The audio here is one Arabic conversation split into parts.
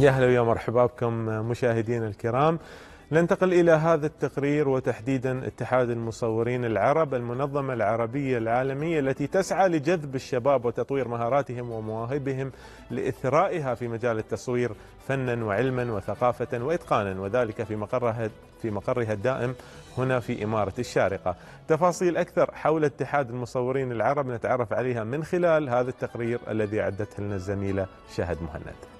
يا أهلا ويا مرحبا بكم مشاهدينا الكرام ننتقل إلى هذا التقرير وتحديدا اتحاد المصورين العرب المنظمة العربية العالمية التي تسعى لجذب الشباب وتطوير مهاراتهم ومواهبهم لإثرائها في مجال التصوير فنا وعلما وثقافة واتقانا وذلك في مقرها في مقرها الدائم هنا في إمارة الشارقة. تفاصيل أكثر حول اتحاد المصورين العرب نتعرف عليها من خلال هذا التقرير الذي أعدته لنا الزميلة شهد مهند.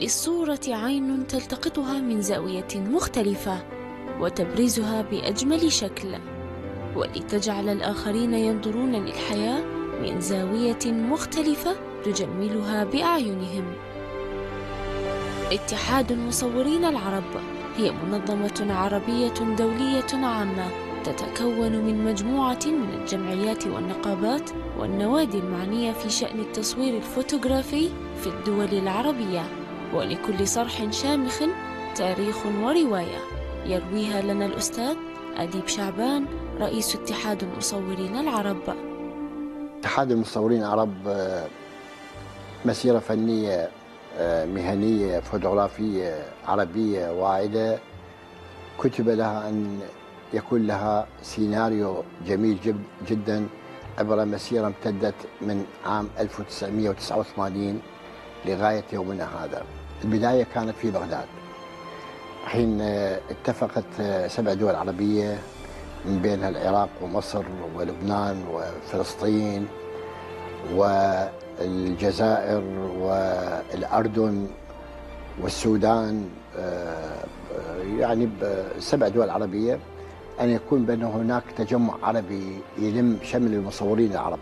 للصورة عين تلتقطها من زاوية مختلفة وتبرزها بأجمل شكل ولتجعل الآخرين ينظرون للحياة من زاوية مختلفة تجملها بأعينهم. اتحاد المصورين العرب هي منظمة عربية دولية عامة تتكون من مجموعة من الجمعيات والنقابات والنوادي المعنية في شأن التصوير الفوتوغرافي في الدول العربية. ولكل صرح شامخ تاريخ ورواية. يرويها لنا الأستاذ أديب شعبان رئيس اتحاد المصورين العرب. اتحاد المصورين العرب مسيرة فنية مهنية فوتوغرافية عربية واعدة. كتب لها أن يكون لها سيناريو جميل جدا عبر مسيرة امتدت من عام 1989 لغاية يومنا هذا. البداية كانت في بغداد. حين اتفقت سبع دول عربية من بينها العراق ومصر ولبنان وفلسطين والجزائر والأردن والسودان يعني سبع دول عربية. أن يكون بأن هناك تجمع عربي يلم شمل المصورين العرب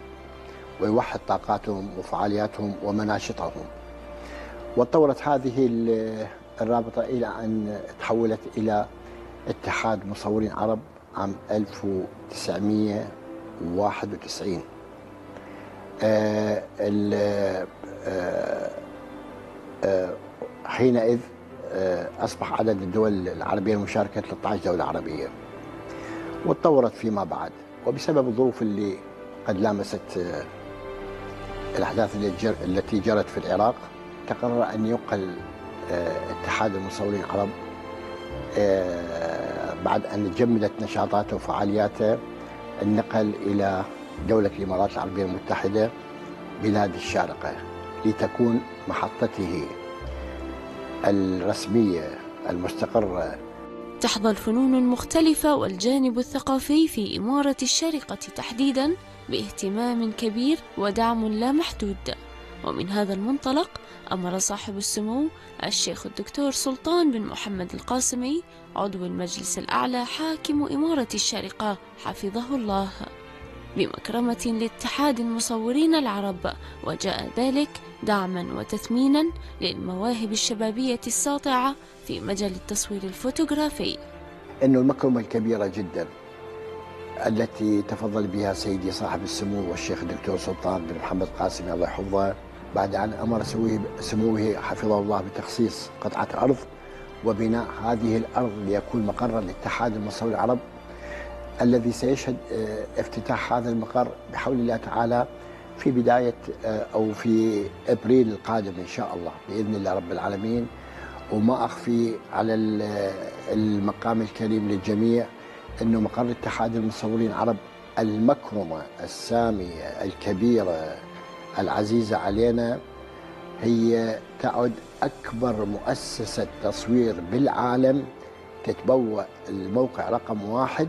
ويوحد طاقاتهم وفعالياتهم ومناشطهم. وتطورت هذه الرابطة إلى أن تحولت إلى اتحاد مصورين عرب عام 1991 آه آه آه حينئذ أصبح عدد الدول العربية المشاركة 13 دولة عربية. وتطورت فيما بعد وبسبب الظروف اللي قد لامست الأحداث التي جرت في العراق تقرر أن ينقل اتحاد المصورين العرب بعد أن جمدت نشاطاته وفعالياته النقل إلى دولة الإمارات العربية المتحدة بلاد الشارقة لتكون محطته الرسمية المستقرة. تحظى الفنون المختلفة والجانب الثقافي في إمارة الشارقة تحديدا باهتمام كبير ودعم لا محدود. ومن هذا المنطلق أمر صاحب السمو الشيخ الدكتور سلطان بن محمد القاسمي عضو المجلس الأعلى حاكم إمارة الشارقة حفظه الله. بمكرمة لاتحاد المصورين العرب وجاء ذلك دعما وتثمينا للمواهب الشبابية الساطعة في مجال التصوير الفوتوغرافي. أنه المكرمة الكبيرة جدا التي تفضل بها سيدي صاحب السمو والشيخ الدكتور سلطان بن محمد القاسمي الله يحفظه بعد أن أمر سموه حفظه الله بتخصيص قطعة أرض وبناء هذه الأرض ليكون مقرا لاتحاد المصورين العرب الذي سيشهد افتتاح هذا المقر بحول الله تعالى في بداية أو في أبريل القادم إن شاء الله بإذن الله رب العالمين. وما أخفي على المقام الكريم للجميع أنه مقر اتحاد المصورين العرب المكرمة السامية الكبيرة العزيزة علينا هي تعد أكبر مؤسسة تصوير بالعالم تتبوأ الموقع رقم واحد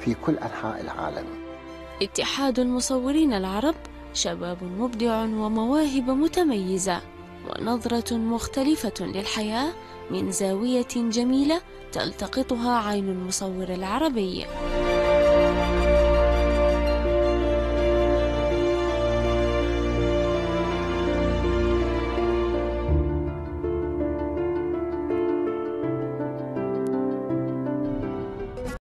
في كل أنحاء العالم. اتحاد المصورين العرب شباب مبدع ومواهب متميزة ونظرة مختلفة للحياة من زاوية جميلة تلتقطها عين المصور العربي.